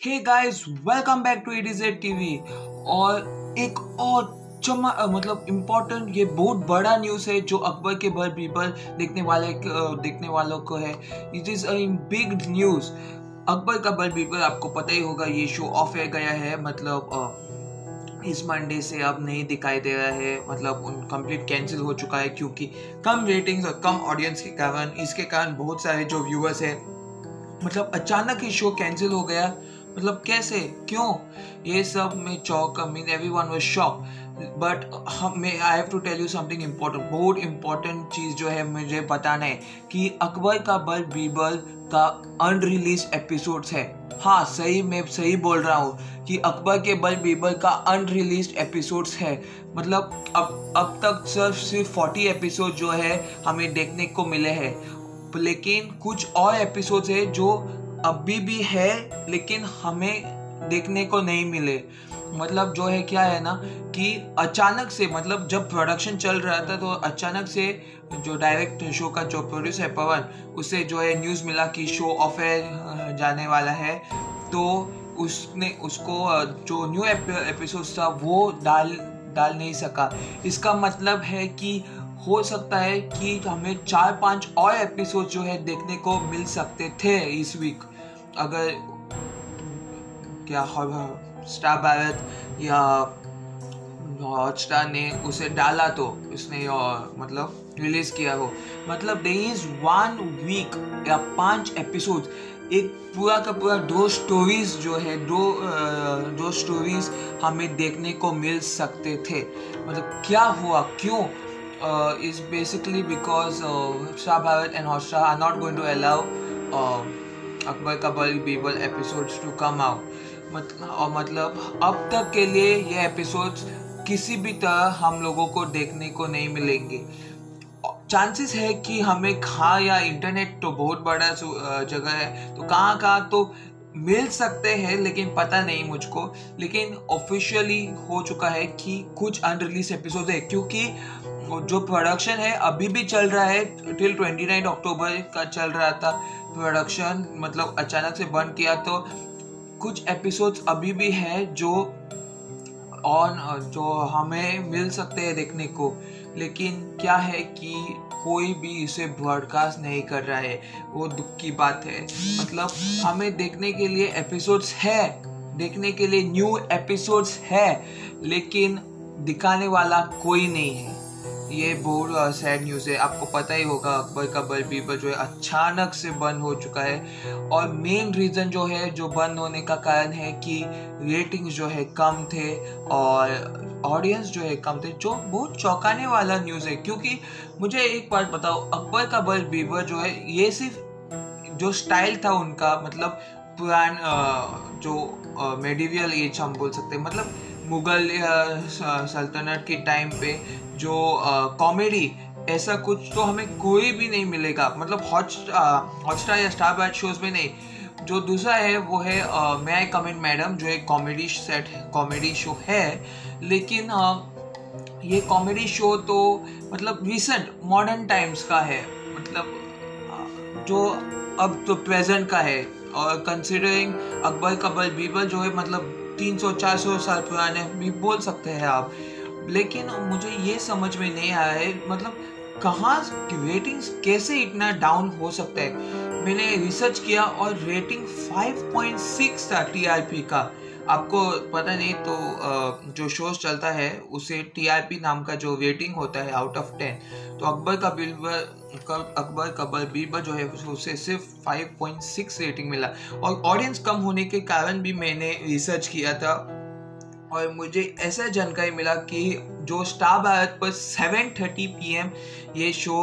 Hey guys welcome back to it TV और एक और चमा मतलब इम्पोर्टेंट ये बहुत बड़ा न्यूज़ है जो अकबर के भर बीबल देखने वाले देखने वालों को है। It is a big news Akbar का बल बीबल आपको पता ही होगा, ये शो ऑफ़ है गया है मतलब इस मंडे से अब नहीं दिखाई दे रहा है। मतलब उन कंप्लीट कैंसिल हो चुका है क्योंकि कम रेटिंग्स और कम ऑडियंस के कारण, इसके कारण बहुत सारे जो व्यूअर्स है मतलब अचानक ही शो कैंसिल हो गया। मतलब कैसे? क्यों? ये सब में चौक mean everyone was shock but हम I have to tell you something important बहुत इम्पोर्टेंट चीज़ जो है मुझे बताना है कि अकबर का बल बीबल का अनरिलीज एपिसोड्स है। हाँ सही, मैं सही बोल रहा हूँ कि अकबर के बल बीबल का अनरिलीज एपिसोड्स है। मतलब अब अब तक सिर्फ़ सिर्फ़ फोर्टी एपिसोड जो है, हमें देखने को मिले हैं। लेकिन कुछ और एपिसोड्स है जो अभी भी है, लेकिन हमें देखने को नहीं मिले। मतलब जो है क्या है ना कि अचानक से मतलब जब प्रोडक्शन चल रहा था तो अचानक से जो डायरेक्ट शो का जो प्रोड्यूसर है पवन, उसे जो है न्यूज़ मिला कि शो ऑफ़ एयर जाने वाला है। तो उसने, उसको जो न्यू एपिसोड था, वो डाल डाल नहीं सका। इसका मतलब है कि हो सकता है कि हमें चार पाँच और एपिसोड जो है देखने को मिल सकते थे इस वीक अगर, क्या स्टार भारत या हॉटस्टार ने उसे डाला तो इसने मतलब रिलीज़ किया हो। मतलब दे इज़ वन वीक या पाँच एपिसोड एक पूरा का पूरा दो स्टोरीज जो है, दो दो स्टोरीज हमें देखने को मिल सकते थे। मतलब क्या हुआ, क्यों? Is basically because Star Bharat and Hotstar are not going to allow Akbar कबल Birbal episodes to come out और मतलब अब तक के लिए ये एपिसोड्स किसी भी तरह हम लोगों को देखने को नहीं मिलेंगे। चांसेस है कि हमें कहाँ या इंटरनेट तो बहुत बड़ा जगह है तो कहाँ कहाँ तो मिल सकते हैं, लेकिन पता नहीं मुझको। लेकिन ऑफिशियली हो चुका है कि कुछ अनरिलीज एपिसोड है, क्योंकि जो प्रोडक्शन है अभी भी चल रहा है टिल ट्वेंटी नाइन अक्टूबर का चल रहा था प्रोडक्शन मतलब अचानक से बंद किया तो कुछ एपिसोड्स अभी भी है जो ऑन जो हमें मिल सकते हैं देखने को। लेकिन क्या है कि कोई भी इसे ब्रॉडकास्ट नहीं कर रहा है, वो दुख की बात है। मतलब हमें देखने के लिए एपिसोड्स है, देखने के लिए न्यू एपिसोड्स है, लेकिन दिखाने वाला कोई नहीं है। ये बहुत सैड न्यूज़ है। आपको पता ही होगा, अकबर का बल बीबर जो है, अचानक से बंद हो चुका है। और मेन रीज़न जो है, जो बंद होने का कारण है कि रेटिंग्स जो है कम थे और ऑडियंस जो है कम थे, जो बहुत चौंकाने वाला न्यूज़ है। क्योंकि मुझे एक बात बताओ, अकबर का बल बीबर जो है, ये सिर्फ़ जो स्टाइल था उनका मतलब पुरान जो मेडिवियल एज हम बोल सकते हैं मतलब मुगल सल्तनत के टाइम पे जो कॉमेडी ऐसा कुछ तो हमें कोई भी नहीं मिलेगा। मतलब हॉट हॉटस्टार या स्टार बैट शोज़ में नहीं। जो दूसरा है वो है मैं आई कमेंट मैडम जो एक कॉमेडी सेट कॉमेडी शो है। लेकिन आ, ये कॉमेडी शो तो मतलब रिसेंट मॉडर्न टाइम्स का है। मतलब जो अब तो प्रेजेंट का है। और कंसिडरिंग अकबर कबल बीबल जो है मतलब 300-400 साल पुराने भी बोल सकते हैं आप। लेकिन मुझे ये समझ में नहीं आया है मतलब कहाँ रेटिंग्स कैसे इतना डाउन हो सकता है? मैंने रिसर्च किया और रेटिंग 5.6 था टीआरपी का। आपको पता नहीं तो जो शोज़ चलता है, उसे टीआरपी नाम का जो रेटिंग होता है आउट ऑफ़ टेन तो अकबर का बिलबर अकबर कबर बीरबल जो है, उसे सिर्फ़ 5.6 रेटिंग मिला। और ऑडियंस कम होने के कारण भी मैंने रिसर्च किया था, और मुझे ऐसा जानकारी मिला कि जो स्टार भारत पर 7:30 पीएम ये शो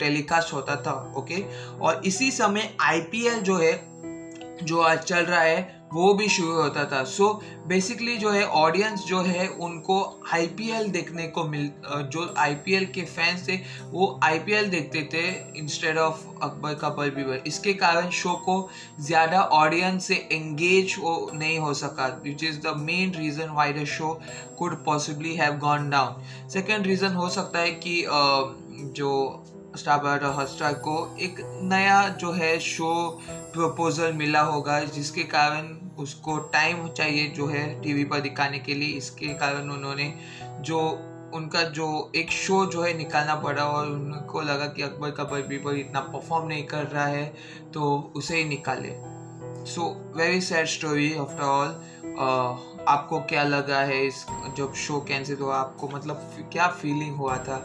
टेलीकास्ट होता था ओके और इसी समय आईपीएल जो है, जो आज चल रहा है वो भी शुरू होता था। सो so, बेसिकली जो है ऑडियंस जो है उनको आईपीएल देखने को मिल जो आईपीएल के फैंस थे वो आईपीएल देखते थे इंस्टेड ऑफ़ अकबर का कपल बीबर इसके कारण शो को ज़्यादा ऑडियंस से एंगेज हो नहीं हो सका which is the main reason why the show could possibly have gone down second reason हो सकता है कि uh, जो स्टार हॉटस्टार को एक नया जो है शो प्रपोजल मिला होगा, जिसके कारण उसको टाइम चाहिए जो है टीवी पर दिखाने के लिए। इसके कारण उन्होंने जो, उनका जो एक शो जो है निकालना पड़ा और उनको लगा कि अकबर कबर बीबर इतना परफॉर्म नहीं कर रहा है तो उसे ही निकाले। So very sad story after all आपको क्या लगा है इस, जब शो कैंसिल हुआ, आपको मतलब क्या फीलिंग हुआ था?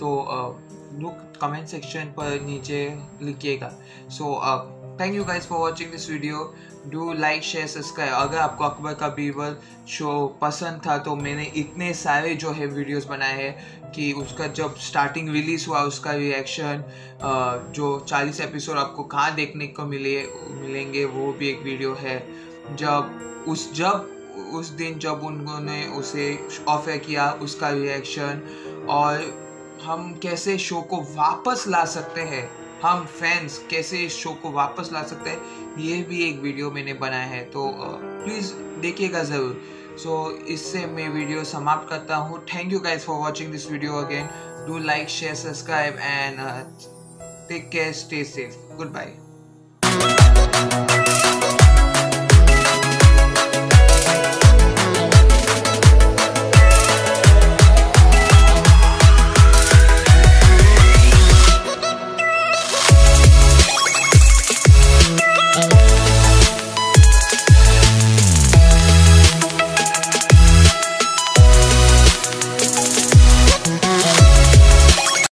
तो लुक कमेंट सेक्शन पर नीचे लिखिएगा। So thank you guys for watching this video do like share subscribe अगर आपको अकबर का बीवर शो पसंद था तो मैंने इतने सारे जो है वीडियोस बनाए हैं कि उसका जब स्टार्टिंग रिलीज़ हुआ, उसका रिएक्शन जो 40 एपिसोड आपको कहाँ देखने को मिले, मिलेंगे, वो भी एक वीडियो है। जब उस जब उस दिन जब उन्होंने उसे ऑफ़र किया, उसका रिएक्शन और हम कैसे शो को वापस ला सकते हैं? हम फैंस कैसे इस शो को वापस ला सकते हैं? ये भी एक वीडियो मैंने बनाया है तो प्लीज़ देखिएगा ज़रूर। सो so, इससे मैं वीडियो समाप्त करता हूँ। Thank you guys for watching this video again do like share subscribe and take care stay safe goodbye